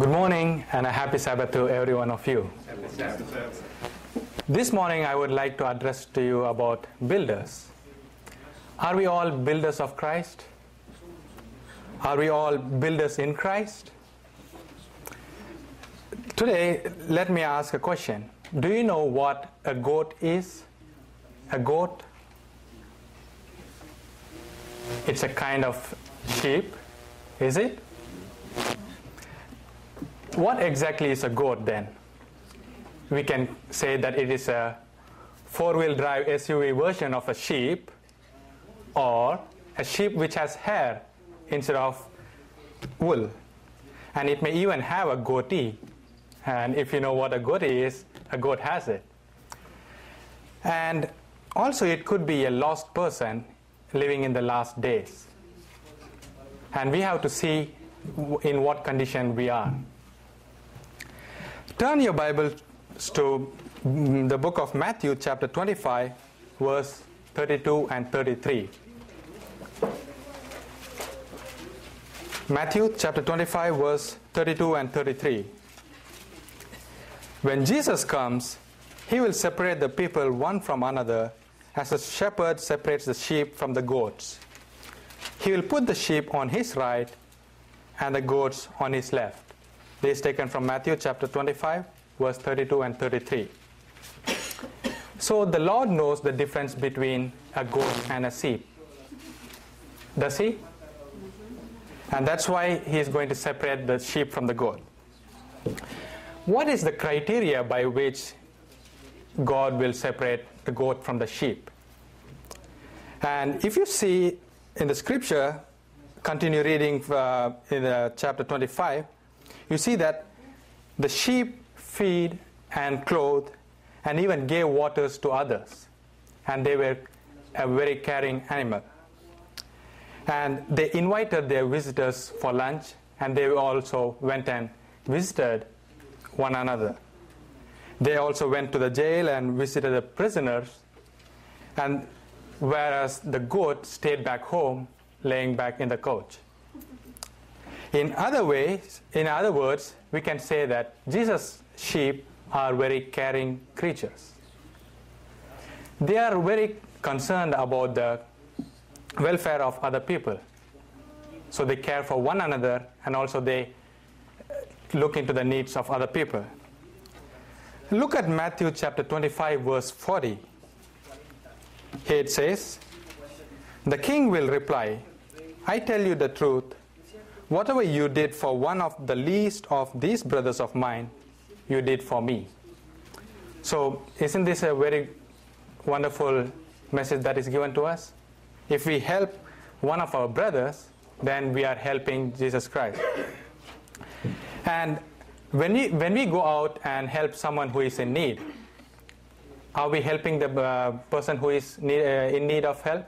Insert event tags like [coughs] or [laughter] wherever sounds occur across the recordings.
Good morning and a happy Sabbath to every one of you. This morning I would like to address to you about builders. Are we all builders of Christ? Are we all builders in Christ? Today, let me ask a question. Do you know what a goat is? A goat? It's a kind of sheep, is it? What exactly is a goat then? We can say that it is a four wheel drive SUV version of a sheep or a sheep which has hair instead of wool. And it may even have a goatee. And if you know what a goatee is, a goat has it. And also, it could be a lost person living in the last days. And we have to see in what condition we are. Turn your Bible to mm, the book of Matthew, chapter 25, verse 32 and 33. Matthew chapter 25, verse 32 and 33. When Jesus comes, he will separate the people one from another, as a shepherd separates the sheep from the goats. He will put the sheep on his right and the goats on his left. This is taken from Matthew chapter 25, verse 32 and 33. So the Lord knows the difference between a goat and a sheep. Does he? And that's why he is going to separate the sheep from the goat. What is the criteria by which God will separate the goat from the sheep? And if you see in the scripture, continue reading uh, in uh, chapter 25, you see that the sheep feed and clothe and even gave waters to others. And they were a very caring animal and they invited their visitors for lunch and they also went and visited one another they also went to the jail and visited the prisoners and whereas the goat stayed back home laying back in the couch in other ways in other words we can say that jesus sheep are very caring creatures they are very concerned about the welfare of other people. So they care for one another and also they uh, look into the needs of other people. Look at Matthew chapter 25, verse 40. Here it says, The king will reply, I tell you the truth, whatever you did for one of the least of these brothers of mine, you did for me. So, isn't this a very wonderful message that is given to us? If we help one of our brothers, then we are helping Jesus Christ. And when we, when we go out and help someone who is in need, are we helping the uh, person who is need, uh, in need of help?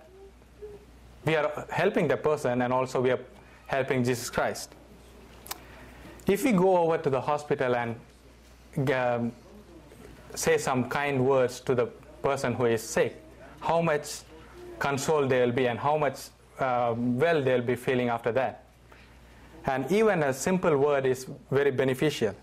We are helping the person and also we are helping Jesus Christ. If we go over to the hospital and um, say some kind words to the person who is sick, how much console they'll be and how much uh, well they'll be feeling after that. And even a simple word is very beneficial.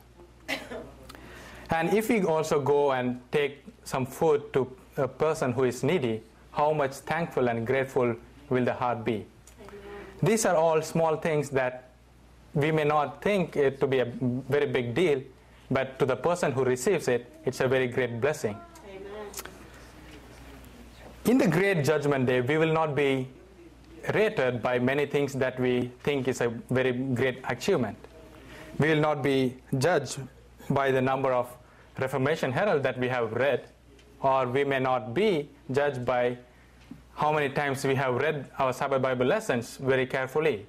[coughs] and if we also go and take some food to a person who is needy, how much thankful and grateful will the heart be? These are all small things that we may not think it to be a very big deal, but to the person who receives it, it's a very great blessing. In the great judgment day, we will not be rated by many things that we think is a very great achievement. We will not be judged by the number of Reformation Herald that we have read, or we may not be judged by how many times we have read our Sabbath Bible lessons very carefully.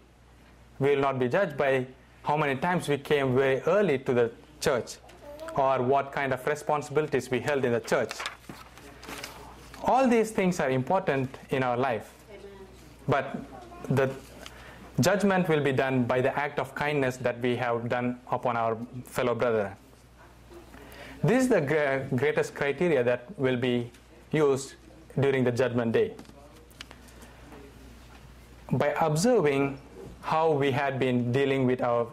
We will not be judged by how many times we came very early to the church, or what kind of responsibilities we held in the church. All these things are important in our life. But the judgment will be done by the act of kindness that we have done upon our fellow brother. This is the greatest criteria that will be used during the judgment day. By observing how we had been dealing with our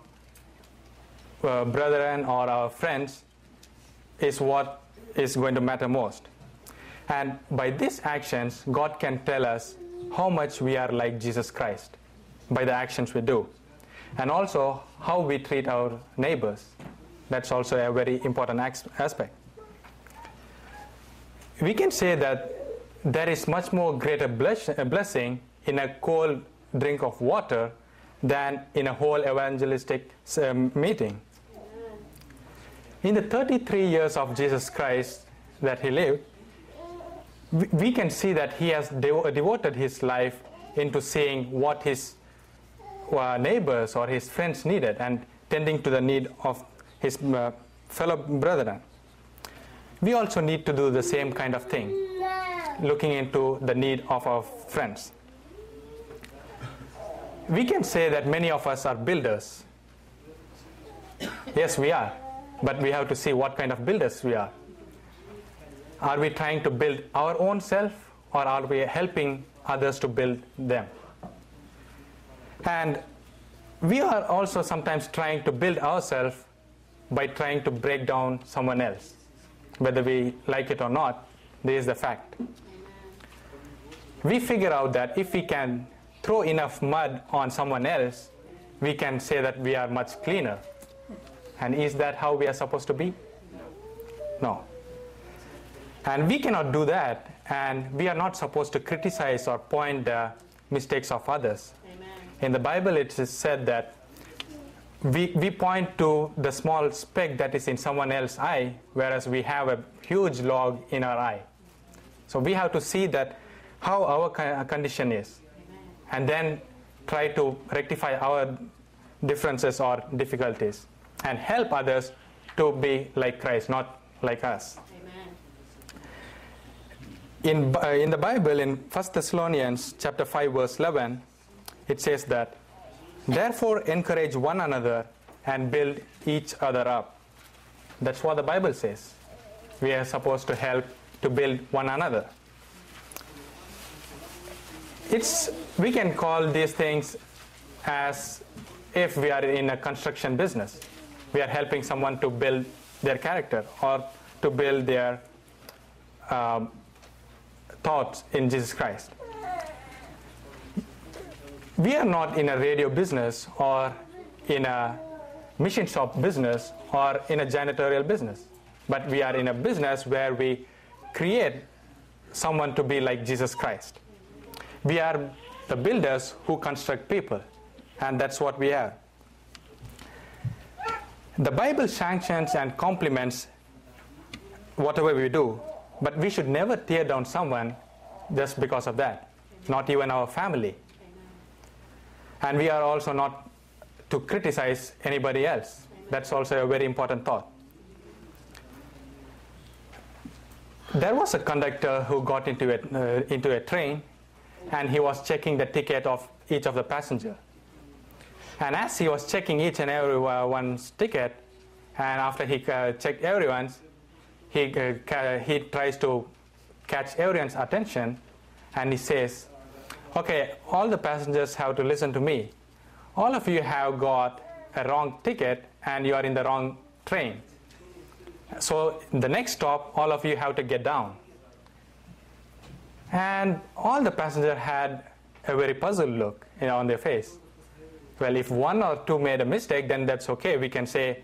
uh, brethren or our friends is what is going to matter most. And by these actions, God can tell us how much we are like Jesus Christ by the actions we do. And also how we treat our neighbors. That's also a very important aspect. We can say that there is much more greater blessing in a cold drink of water than in a whole evangelistic um, meeting. In the 33 years of Jesus Christ that he lived, we can see that he has devoted his life into seeing what his uh, neighbors or his friends needed and tending to the need of his uh, fellow brethren. We also need to do the same kind of thing, looking into the need of our friends. We can say that many of us are builders. Yes, we are. But we have to see what kind of builders we are. Are we trying to build our own self or are we helping others to build them? And we are also sometimes trying to build ourselves by trying to break down someone else. Whether we like it or not, this is the fact. We figure out that if we can throw enough mud on someone else, we can say that we are much cleaner. And is that how we are supposed to be? No. And we cannot do that, and we are not supposed to criticize or point the mistakes of others. Amen. In the Bible, it is said that we, we point to the small speck that is in someone else's eye, whereas we have a huge log in our eye. So we have to see that how our condition is, and then try to rectify our differences or difficulties and help others to be like Christ, not like us. In, uh, in the Bible, in 1 Thessalonians chapter 5, verse 11, it says that, Therefore encourage one another and build each other up. That's what the Bible says. We are supposed to help to build one another. It's, we can call these things as if we are in a construction business we are helping someone to build their character or to build their um, thoughts in Jesus Christ. We are not in a radio business or in a mission shop business or in a janitorial business, but we are in a business where we create someone to be like Jesus Christ. We are the builders who construct people, and that's what we are. The Bible sanctions and compliments whatever we do, but we should never tear down someone just because of that, not even our family. And we are also not to criticize anybody else. That's also a very important thought. There was a conductor who got into a, uh, into a train and he was checking the ticket of each of the passenger. And as he was checking each and every one's ticket, and after he uh, checked everyone's, he, uh, he tries to catch everyone's attention, and he says, okay, all the passengers have to listen to me. All of you have got a wrong ticket, and you are in the wrong train. So the next stop, all of you have to get down. And all the passengers had a very puzzled look you know, on their face well, if one or two made a mistake, then that's okay. We can say,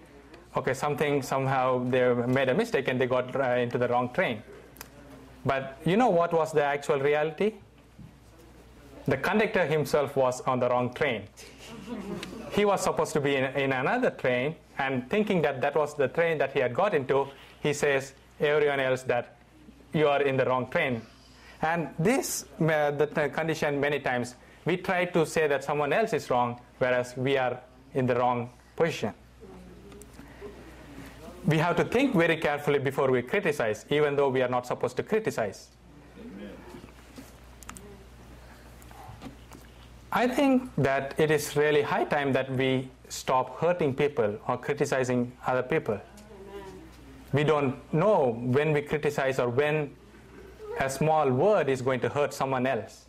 okay, something, somehow they made a mistake and they got uh, into the wrong train. But you know what was the actual reality? The conductor himself was on the wrong train. he was supposed to be in, in another train, and thinking that that was the train that he had got into, he says, everyone else that you are in the wrong train. And this, the condition many times, we try to say that someone else is wrong, whereas we are in the wrong position. We have to think very carefully before we criticize, even though we are not supposed to criticize. I think that it is really high time that we stop hurting people or criticizing other people. We don't know when we criticize or when a small word is going to hurt someone else.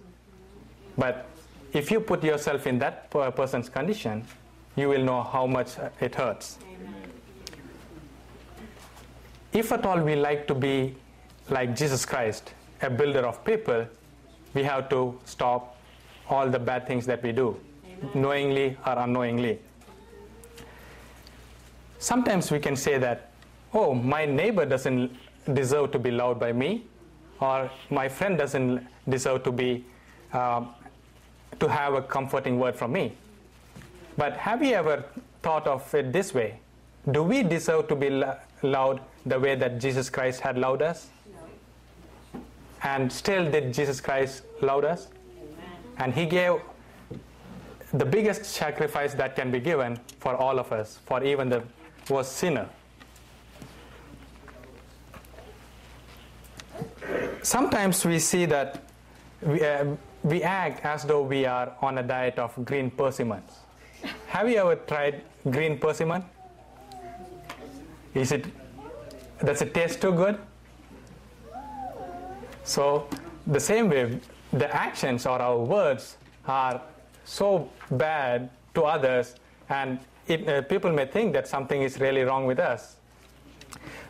But if you put yourself in that person's condition, you will know how much it hurts. Amen. if at all we like to be like Jesus Christ, a builder of people, we have to stop all the bad things that we do, knowingly or unknowingly. Sometimes we can say that, oh, my neighbor doesn't deserve to be loved by me, or my friend doesn't deserve to be um, to have a comforting word from me. But have you ever thought of it this way? Do we deserve to be lo- loved the way that Jesus Christ had loved us? And still, did Jesus Christ love us? And He gave the biggest sacrifice that can be given for all of us, for even the worst sinner. Sometimes we see that we, uh, we act as though we are on a diet of green persimmons. Have you ever tried green persimmon? Is it does it taste too good? So the same way, the actions or our words are so bad to others, and it, uh, people may think that something is really wrong with us.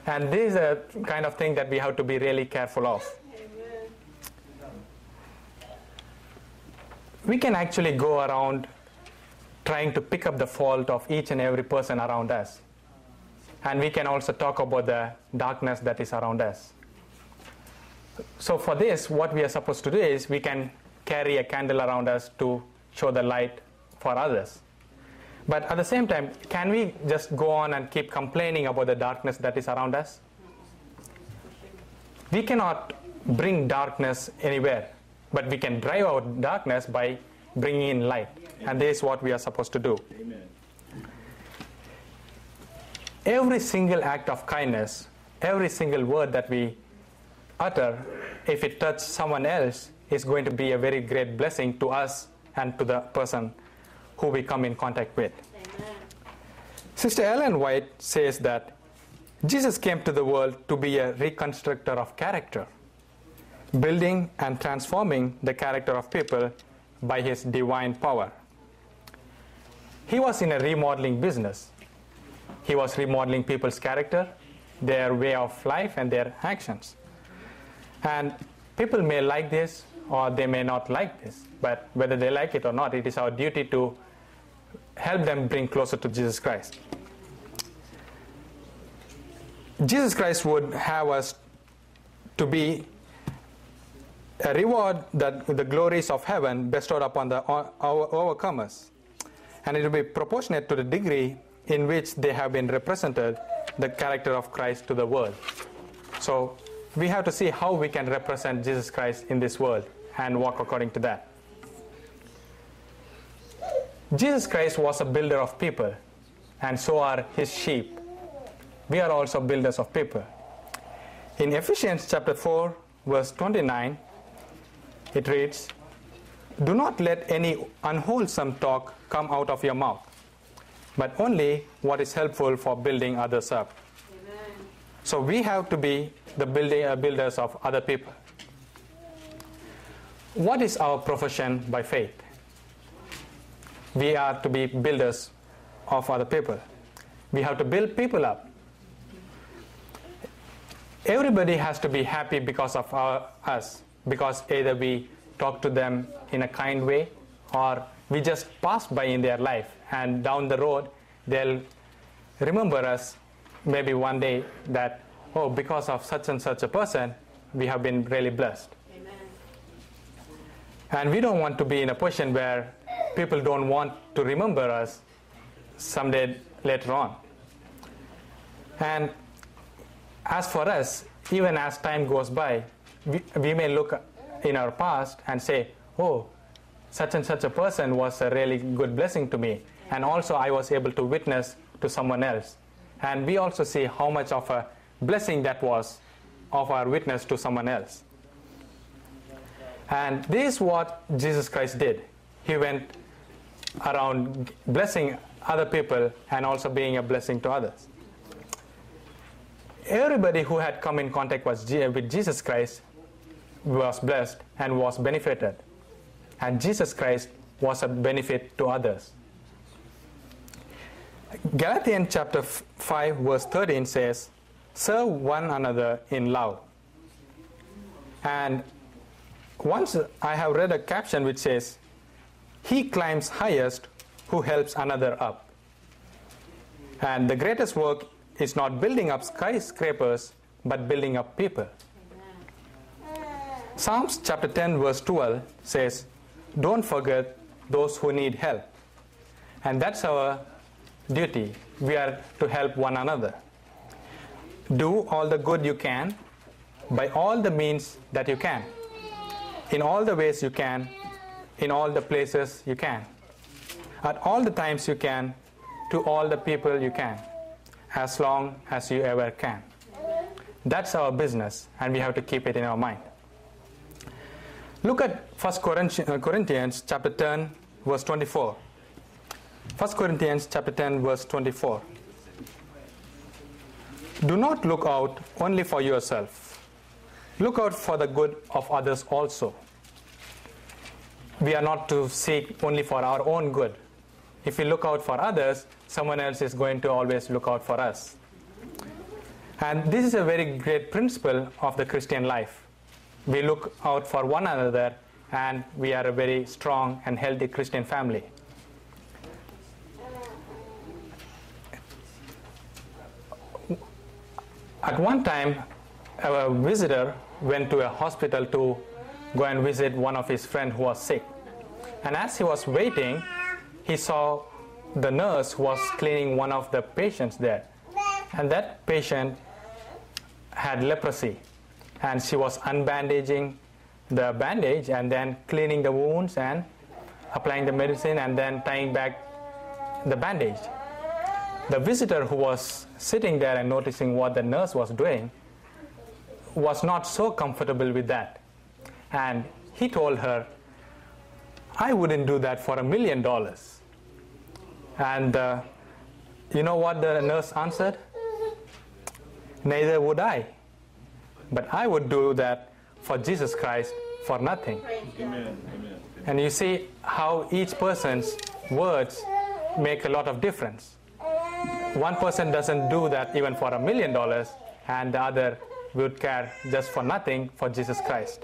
And this is a kind of thing that we have to be really careful of. We can actually go around trying to pick up the fault of each and every person around us. And we can also talk about the darkness that is around us. So, for this, what we are supposed to do is we can carry a candle around us to show the light for others. But at the same time, can we just go on and keep complaining about the darkness that is around us? We cannot bring darkness anywhere, but we can drive out darkness by bringing in light. And this is what we are supposed to do. Amen. Every single act of kindness, every single word that we utter, if it touches someone else, is going to be a very great blessing to us and to the person who we come in contact with. Amen. Sister Ellen White says that Jesus came to the world to be a reconstructor of character, building and transforming the character of people by his divine power. He was in a remodeling business. He was remodeling people's character, their way of life, and their actions. And people may like this or they may not like this, but whether they like it or not, it is our duty to help them bring closer to Jesus Christ. Jesus Christ would have us to be a reward that the glories of heaven bestowed upon the overcomers. And it will be proportionate to the degree in which they have been represented the character of Christ to the world. So we have to see how we can represent Jesus Christ in this world and walk according to that. Jesus Christ was a builder of people, and so are his sheep. We are also builders of people. In Ephesians chapter 4, verse 29, it reads, Do not let any unwholesome talk come out of your mouth, but only what is helpful for building others up. Amen. So we have to be the building, uh, builders of other people. What is our profession by faith? We are to be builders of other people. We have to build people up. Everybody has to be happy because of our, us, because either we talk to them in a kind way or we just pass by in their life. And down the road they'll remember us maybe one day that oh because of such and such a person we have been really blessed. Amen. and we don't want to be in a position where people don't want to remember us someday later on. And as for us even as time goes by we, we may look in our past and say oh such and such a person was a really good blessing to me and also i was able to witness to someone else. And we also see how much of a blessing that was of our witness to someone else. And this is what jesus christ did. He went around blessing other people and also being a blessing to others. Everybody who had come in contact with jesus christ was blessed and was benefited and Jesus Christ was a benefit to others. Galatians chapter 5 verse 13 says, serve one another in love. And once I have read a caption which says, He climbs highest who helps another up. And the greatest work is not building up skyscrapers, but building up people. Psalms chapter 10, verse 12 says, Don't forget those who need help. And that's our duty. We are to help one another. Do all the good you can by all the means that you can, in all the ways you can, in all the places you can, at all the times you can, to all the people you can, as long as you ever can. That's our business, and we have to keep it in our mind. Look at 1 uh, Corinthians chapter 10, verse 24. 1 Corinthians chapter 10, verse 24. Do not look out only for yourself. Look out for the good of others also. We are not to seek only for our own good. If we look out for others, someone else is going to always look out for us. And this is a very great principle of the Christian life we look out for one another and we are a very strong and healthy Christian family. At one time, a visitor went to a hospital to go and visit one of his friends who was sick. And as he was waiting, he saw the nurse was cleaning one of the patients there. And that patient had leprosy and she was unbandaging the bandage and then cleaning the wounds and applying the medicine and then tying back the bandage. The visitor who was sitting there and noticing what the nurse was doing was not so comfortable with that. And he told her, I wouldn't do that for a million dollars. And uh, you know what the nurse answered? Neither would I. But I would do that for Jesus Christ for nothing. Amen. And you see how each person's words make a lot of difference. One person doesn't do that even for a million dollars, and the other would care just for nothing for Jesus Christ.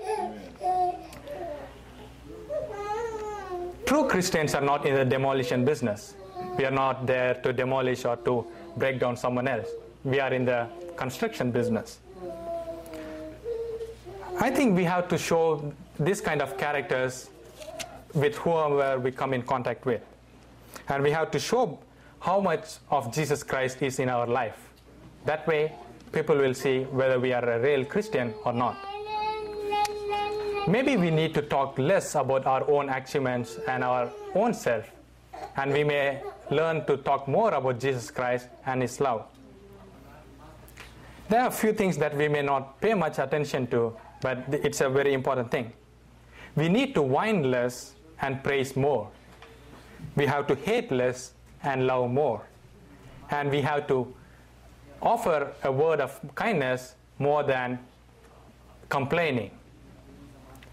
True Christians are not in the demolition business. We are not there to demolish or to break down someone else. We are in the construction business. I think we have to show this kind of characters with whoever we come in contact with. And we have to show how much of Jesus Christ is in our life. That way, people will see whether we are a real Christian or not. Maybe we need to talk less about our own achievements and our own self, and we may learn to talk more about Jesus Christ and His love. There are a few things that we may not pay much attention to but it's a very important thing. We need to whine less and praise more. We have to hate less and love more. And we have to offer a word of kindness more than complaining.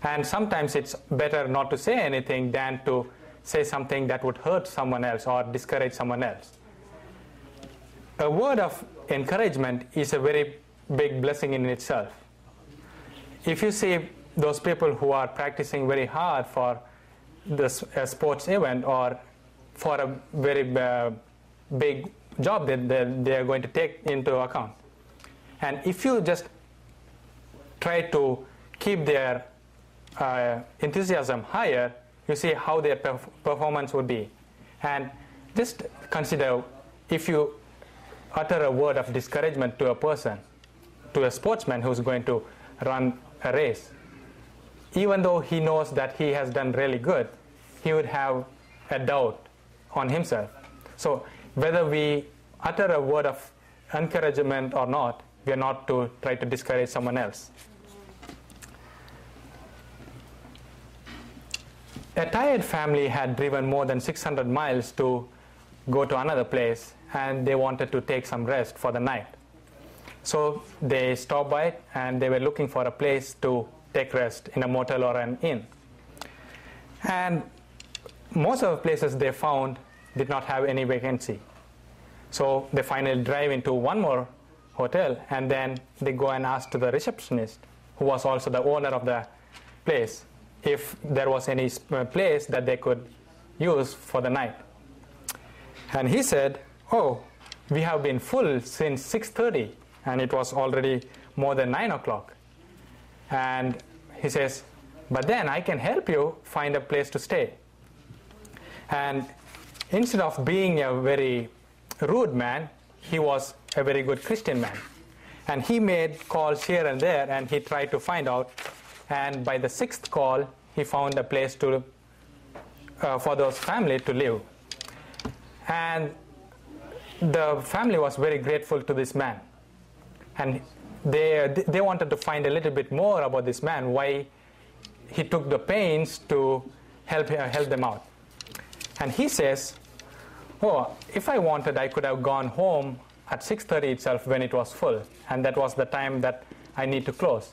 And sometimes it's better not to say anything than to say something that would hurt someone else or discourage someone else. A word of encouragement is a very big blessing in itself if you see those people who are practicing very hard for this sports event or for a very uh, big job that, that they are going to take into account. And if you just try to keep their uh, enthusiasm higher, you see how their perf- performance would be. And just consider if you utter a word of discouragement to a person, to a sportsman who's going to run a race, even though he knows that he has done really good, he would have a doubt on himself. So, whether we utter a word of encouragement or not, we are not to try to discourage someone else. A tired family had driven more than 600 miles to go to another place and they wanted to take some rest for the night. So they stopped by and they were looking for a place to take rest in a motel or an inn. And most of the places they found did not have any vacancy. So they finally drive into one more hotel, and then they go and ask to the receptionist, who was also the owner of the place, if there was any uh, place that they could use for the night. And he said, "Oh, we have been full since 6:30, and it was already more than nine o'clock." And he says, "But then I can help you find a place to stay." And instead of being a very rude man, he was a very good Christian man. And he made calls here and there and he tried to find out. And by the sixth call, he found a place to, uh, for those family to live. And the family was very grateful to this man. And they, they wanted to find a little bit more about this man, why he took the pains to help, uh, help them out. And he says, oh, if I wanted, I could have gone home at 6.30 itself when it was full. And that was the time that I need to close.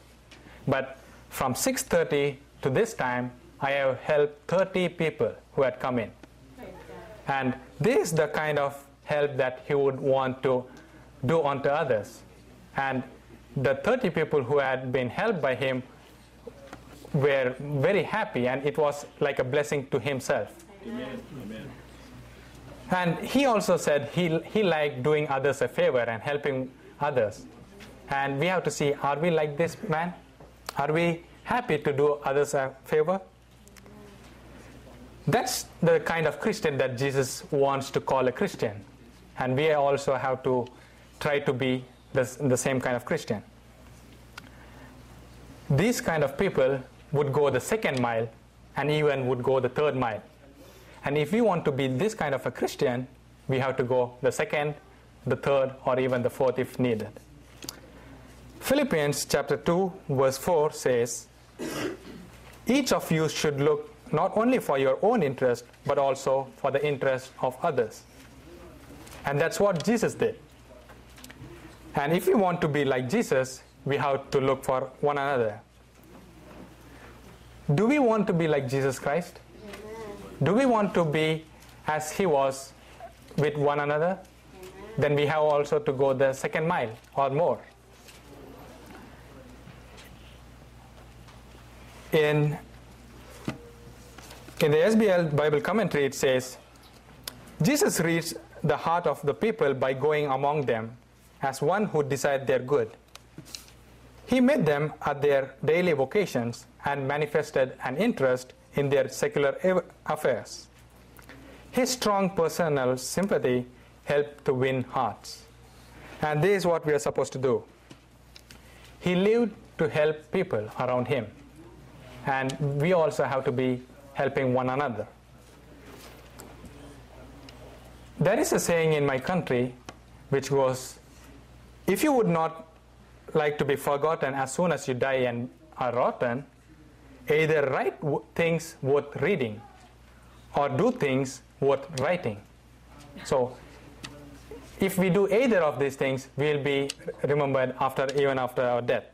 But from 6.30 to this time, I have helped 30 people who had come in. And this is the kind of help that he would want to do unto others. And the 30 people who had been helped by him were very happy, and it was like a blessing to himself. Amen. Amen. And he also said he, he liked doing others a favor and helping others. And we have to see are we like this man? Are we happy to do others a favor? That's the kind of Christian that Jesus wants to call a Christian. And we also have to try to be the, the same kind of Christian. These kind of people would go the second mile and even would go the third mile. And if we want to be this kind of a Christian, we have to go the second, the third, or even the fourth if needed. Philippians chapter 2, verse 4 says, Each of you should look not only for your own interest, but also for the interest of others. And that's what Jesus did. And if we want to be like Jesus, we have to look for one another. Do we want to be like Jesus Christ? Do we want to be as he was with one another? Then we have also to go the second mile or more. In, in the SDA Bible commentary, it says, Jesus reached the heart of the people by going among them as one who desired their good. He met them at their daily vocations and manifested an interest in their secular affairs. His strong personal sympathy helped to win hearts. And this is what we are supposed to do. He lived to help people around him. And we also have to be helping one another. There is a saying in my country which goes if you would not like to be forgotten as soon as you die and are rotten, either write things worth reading or do things worth writing. So if we do either of these things, we'll be remembered after even after our death.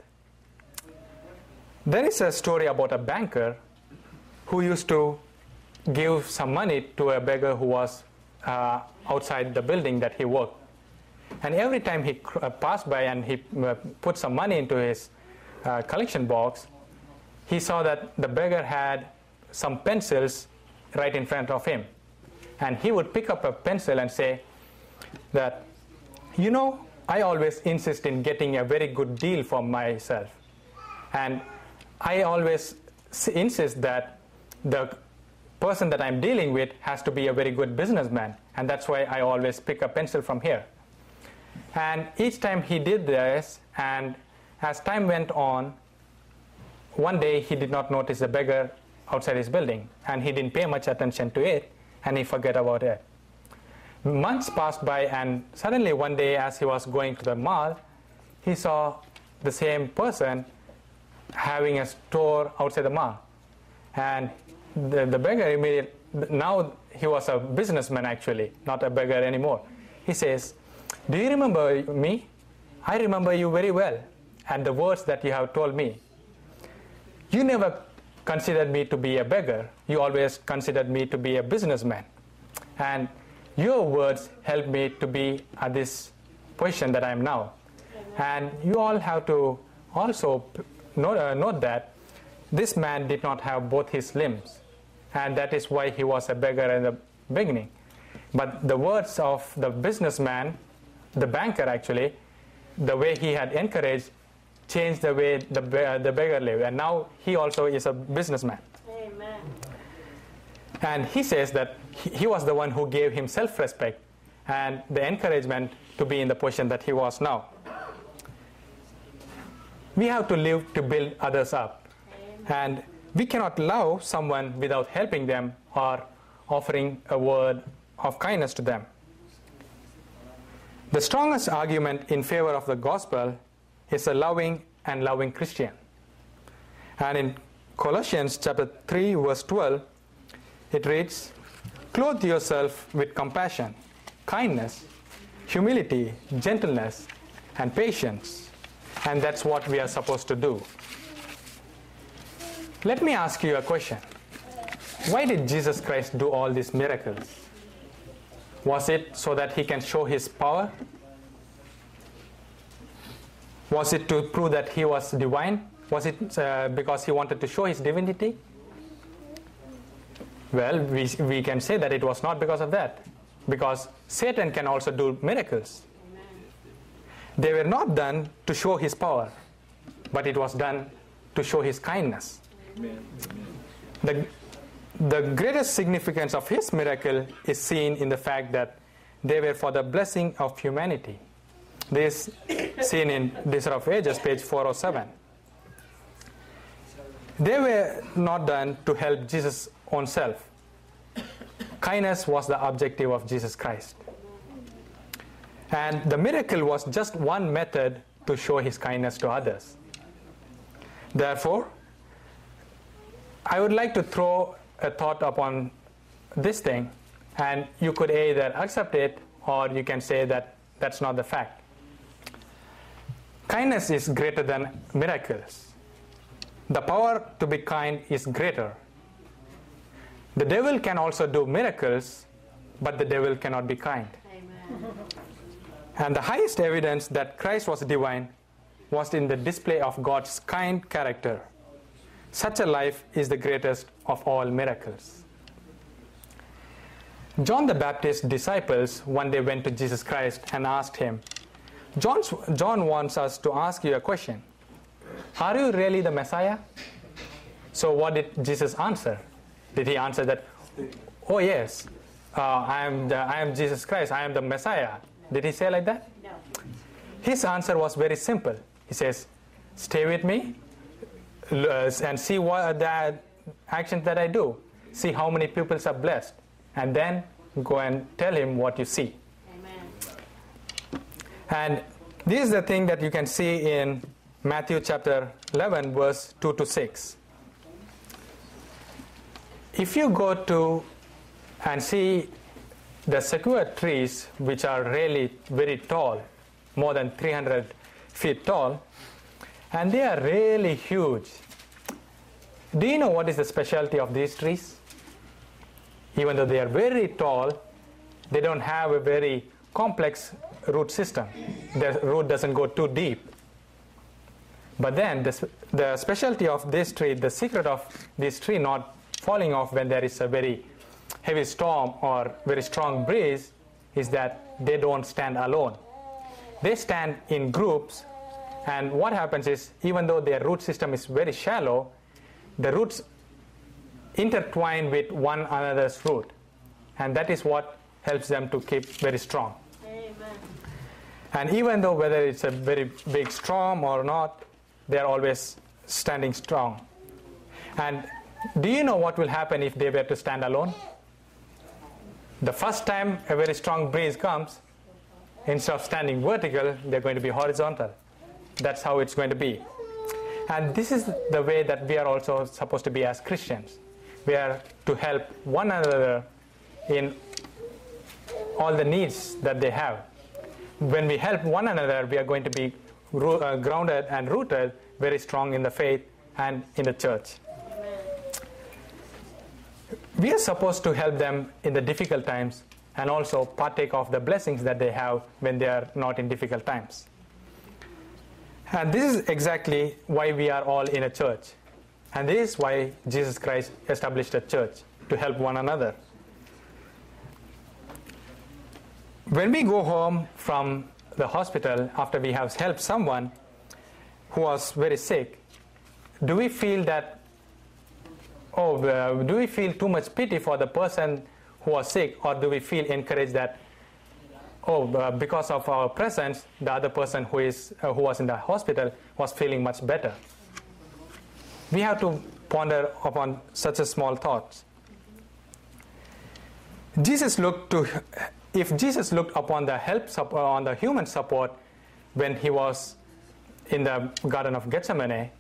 There is a story about a banker who used to give some money to a beggar who was uh, outside the building that he worked. And every time he uh, passed by and he uh, put some money into his uh, collection box, he saw that the beggar had some pencils right in front of him. And he would pick up a pencil and say that, you know, I always insist in getting a very good deal for myself. And I always insist that the person that I'm dealing with has to be a very good businessman. And that's why I always pick a pencil from here. And each time he did this, and as time went on, one day he did not notice the beggar outside his building and he didn't pay much attention to it and he forgot about it. Months passed by and suddenly one day as he was going to the mall, he saw the same person having a store outside the mall. And the, the beggar immediately, now he was a businessman actually, not a beggar anymore. He says, Do you remember me? I remember you very well and the words that you have told me. You never considered me to be a beggar. You always considered me to be a businessman. And your words helped me to be at this position that I am now. And you all have to also note, uh, note that this man did not have both his limbs, and that is why he was a beggar in the beginning. But the words of the businessman, the banker actually, the way he had encouraged, changed the way the, uh, the beggar lived. And now he also is a businessman. Amen. And he says that he, he was the one who gave him self respect and the encouragement to be in the position that he was now. We have to live to build others up. And we cannot love someone without helping them or offering a word of kindness to them. The strongest argument in favor of the gospel is a loving and loving Christian. And in Colossians chapter 3 verse 12 it reads clothe yourself with compassion, kindness, humility, gentleness and patience. And that's what we are supposed to do. Let me ask you a question. Why did Jesus Christ do all these miracles? Was it so that he can show his power? Was it to prove that he was divine? Was it uh, because he wanted to show his divinity? Well, we, we can say that it was not because of that. Because Satan can also do miracles. They were not done to show his power, but it was done to show his kindness. The, the greatest significance of his miracle is seen in the fact that they were for the blessing of humanity. This seen in Desire of Ages, page 407. They were not done to help Jesus' own self. Kindness was the objective of Jesus Christ. And the miracle was just one method to show his kindness to others. Therefore, I would like to throw a thought upon this thing, and you could either accept it or you can say that that's not the fact. Kindness is greater than miracles. The power to be kind is greater. The devil can also do miracles, but the devil cannot be kind. Amen. And the highest evidence that Christ was divine was in the display of God's kind character. Such a life is the greatest of all miracles. John the Baptist's disciples one day went to Jesus Christ and asked him, John's, John wants us to ask you a question. Are you really the Messiah? So, what did Jesus answer? Did he answer that, Oh, yes, uh, I, am the, I am Jesus Christ, I am the Messiah? Did he say like that? No. His answer was very simple. He says, Stay with me Uh, and see what the actions that I do. See how many pupils are blessed. And then go and tell him what you see. Amen. And this is the thing that you can see in Matthew chapter 11, verse 2 to 6. If you go to and see the sequoia trees, which are really very tall, more than 300 feet tall, and they are really huge. Do you know what is the specialty of these trees? Even though they are very tall, they don't have a very complex root system. Their root doesn't go too deep. But then the, the specialty of this tree, the secret of this tree not falling off when there is a very heavy storm or very strong breeze is that they don't stand alone. They stand in groups and what happens is even though their root system is very shallow, the roots intertwine with one another's root and that is what helps them to keep very strong. Amen. And even though whether it's a very big storm or not, they are always standing strong. And do you know what will happen if they were to stand alone? The first time a very strong breeze comes, instead of standing vertical, they're going to be horizontal. That's how it's going to be. And this is the way that we are also supposed to be as Christians. We are to help one another in all the needs that they have. When we help one another, we are going to be uh, grounded and rooted very strong in the faith and in the church. We are supposed to help them in the difficult times and also partake of the blessings that they have when they are not in difficult times. And this is exactly why we are all in a church. And this is why Jesus Christ established a church to help one another. When we go home from the hospital after we have helped someone who was very sick, do we feel that, oh, uh, do we feel too much pity for the person who was sick, or do we feel encouraged that, oh, uh, because of our presence, the other person who, is, uh, who was in the hospital was feeling much better? We have to ponder upon such a small thoughts. Jesus looked to, if Jesus looked upon the help sup- on the human support when he was in the Garden of Gethsemane,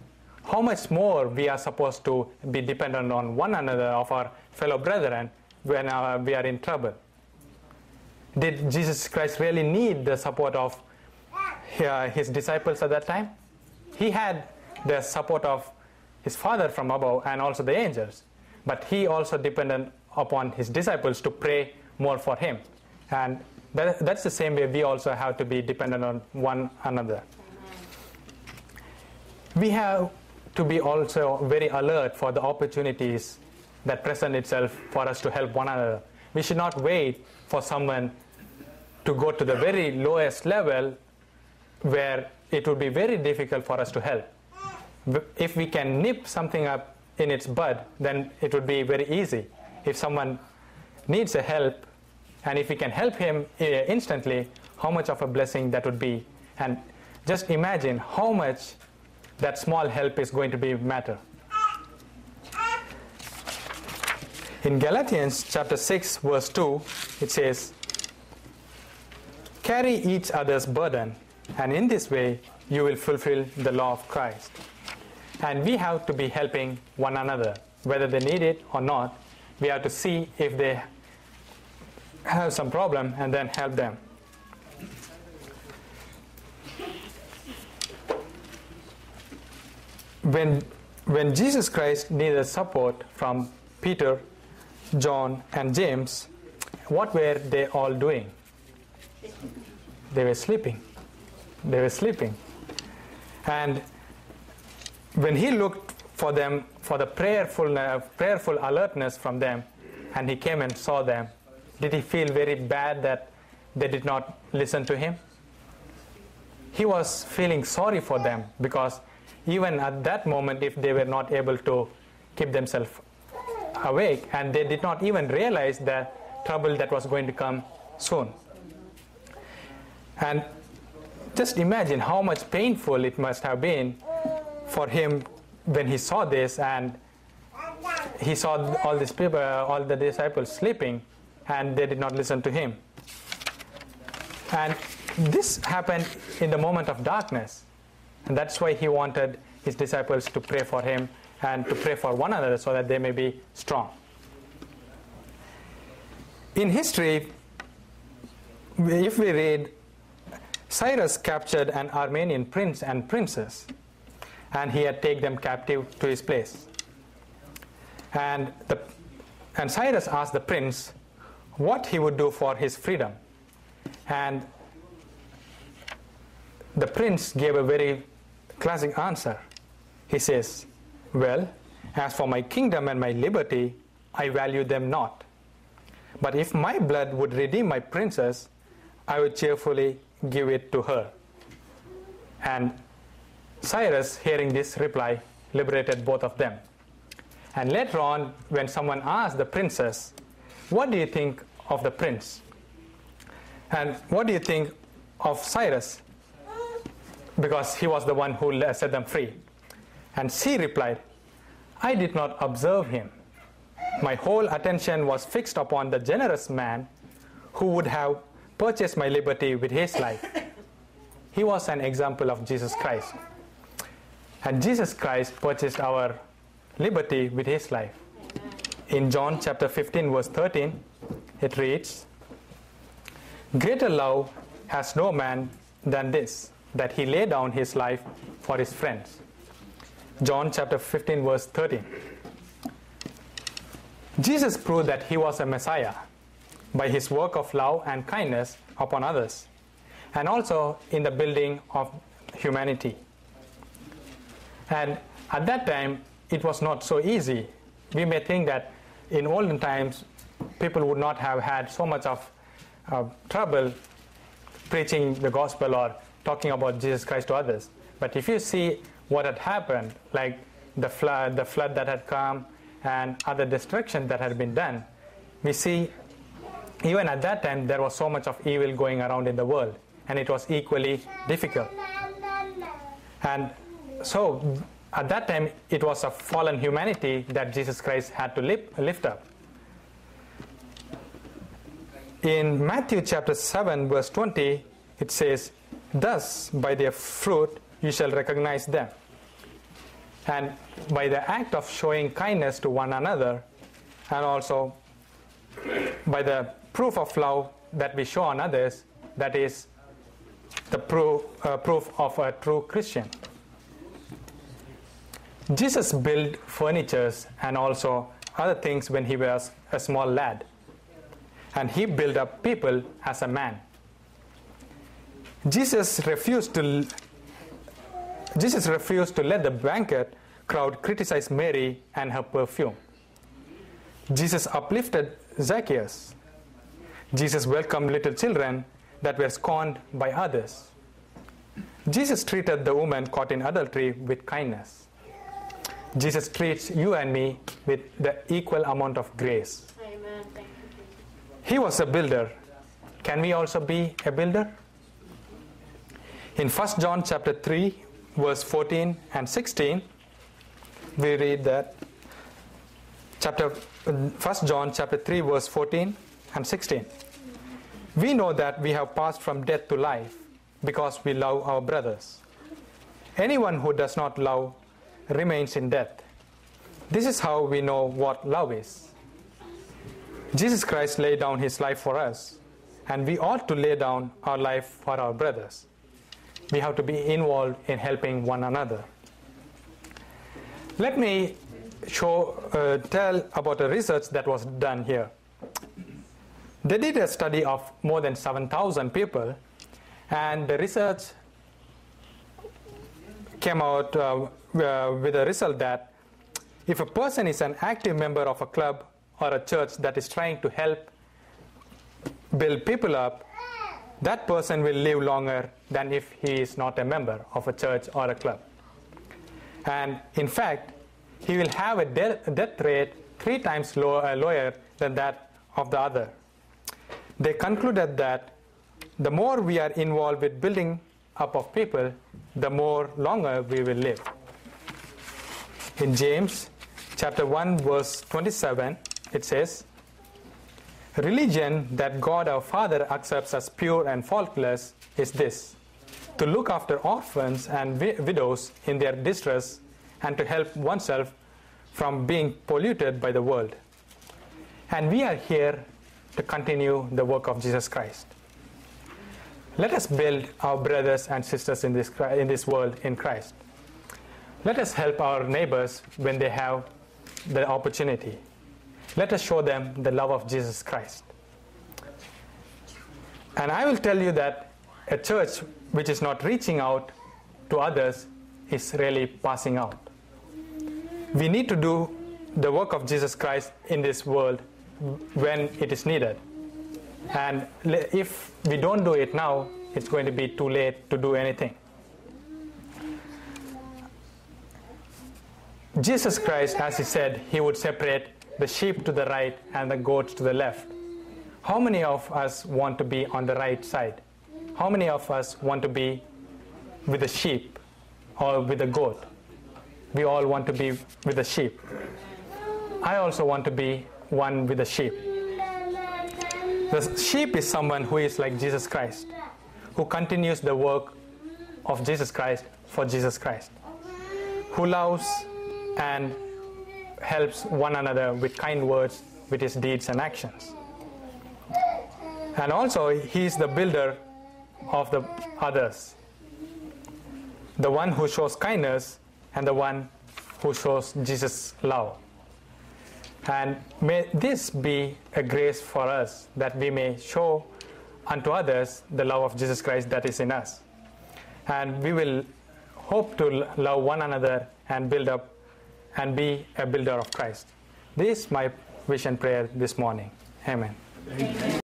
how much more we are supposed to be dependent on one another of our fellow brethren when uh, we are in trouble. Did Jesus Christ really need the support of uh, his disciples at that time? He had the support of his Father from above and also the angels, but he also depended upon his disciples to pray more for him. And that, that's the same way we also have to be dependent on one another. We have to be also very alert for the opportunities that present itself for us to help one another. We should not wait for someone to go to the very lowest level where it would be very difficult for us to help. If we can nip something up in its bud, then it would be very easy. If someone needs a help, and if we can help him uh, instantly, how much of a blessing that would be. And just imagine how much that small help is going to be matter. In Galatians chapter 6 verse 2 it says carry each other's burden and in this way you will fulfill the law of Christ. And we have to be helping one another whether they need it or not. We have to see if they have some problem and then help them. When, when Jesus Christ needed support from Peter, John, and James, what were they all doing? They were sleeping. They were sleeping. And when he looked for them, for the prayerful, uh, prayerful alertness from them, and he came and saw them, did he feel very bad that they did not listen to him? He was feeling sorry for them because even at that moment, if they were not able to keep themselves awake and they did not even realize the trouble that was going to come soon. And just imagine how much painful it must have been for him when he saw this and he saw all these people, all the disciples sleeping and they did not listen to him. And this happened in the moment of darkness. And that's why he wanted his disciples to pray for him and to pray for one another so that they may be strong. In history, if we read, Cyrus captured an Armenian prince and princess, and he had taken them captive to his place. And, the, and Cyrus asked the prince what he would do for his freedom. And the prince gave a very classic answer. He says, Well, as for my kingdom and my liberty, I value them not. But if my blood would redeem my princess, I would cheerfully give it to her. And Cyrus, hearing this reply, liberated both of them. And later on, when someone asked the princess, What do you think of the prince? And what do you think of Cyrus? Because he was the one who set them free. And she replied, I did not observe him. My whole attention was fixed upon the generous man who would have purchased my liberty with his life. He was an example of Jesus Christ. And Jesus Christ purchased our liberty with his life. In John chapter 15, verse 13, it reads Greater love has no man than this, that he lay down his life for his friends. John chapter 15, verse 13. Jesus proved that he was a Messiah by his work of love and kindness upon others, and also in the building of humanity. And at that time, it was not so easy. We may think that in olden times, people would not have had so much of uh, trouble preaching the gospel or talking about Jesus Christ to others. But if you see what had happened, like the flood, the flood that had come, and other destruction that had been done, we see even at that time there was so much of evil going around in the world, and it was equally difficult. And so at that time, it was a fallen humanity that Jesus Christ had to lift, lift up. In Matthew chapter 7, verse 20, it says, Thus by their fruit you shall recognize them. And by the act of showing kindness to one another, and also by the proof of love that we show on others, that is the proof, uh, proof of a true Christian. Jesus built furnitures and also other things when he was a small lad. And he built up people as a man. Jesus refused to Jesus refused to let the banquet crowd criticize Mary and her perfume. Jesus uplifted Zacchaeus. Jesus welcomed little children that were scorned by others. Jesus treated the woman caught in adultery with kindness. Jesus treats you and me with the equal amount of grace. Amen. Thank you, He was a builder. Can we also be a builder? In 1 John chapter 3 verse 14 and 16 we read that chapter 1 John chapter 3 verse 14 and 16 We know that we have passed from death to life because we love our brothers. Anyone who does not love remains in death. This is how we know what love is. Jesus Christ laid down his life for us, and we ought to lay down our life for our brothers. We have to be involved in helping one another. Let me show, uh, tell about a research that was done here. They did a study of more than 7,000 people, and the research came out uh, uh, with a result that if a person is an active member of a club or a church that is trying to help build people up, that person will live longer than if he is not a member of a church or a club. And in fact, he will have a de- death rate three times lower, uh, lower than that of the other. They concluded that the more we are involved with building up of people, the more longer we will live. In James chapter 1 verse 27, it says, Religion that God our Father accepts as pure and faultless is this to look after orphans and wi- widows in their distress and to help oneself from being polluted by the world. And we are here to continue the work of Jesus Christ. Let us build our brothers and sisters in this, in this world in Christ. Let us help our neighbors when they have the opportunity. Let us show them the love of Jesus Christ. And I will tell you that a church which is not reaching out to others is really passing out. We need to do the work of Jesus Christ in this world when it is needed. And if we don't do it now, it's going to be too late to do anything. Jesus Christ, as he said, he would separate the sheep to the right and the goats to the left. How many of us want to be on the right side? How many of us want to be with the sheep or with the goat? We all want to be with the sheep. I also want to be one with the sheep. The sheep is someone who is like Jesus Christ, who continues the work of Jesus Christ for Jesus Christ, who loves and helps one another with kind words, with his deeds and actions. And also, he is the builder of the others, the one who shows kindness and the one who shows Jesus' love. And may this be a grace for us that we may show unto others the love of Jesus Christ that is in us. And we will hope to love one another and build up and be a builder of Christ. This is my wish and prayer this morning. Amen.